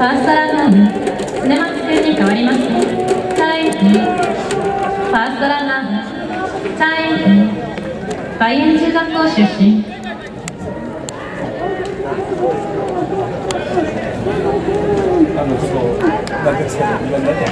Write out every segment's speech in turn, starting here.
ファーストランナー常松君に変わりますチャイファーストランナーチャイバイエン中学校出身あのそうなんでけいろんなと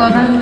거나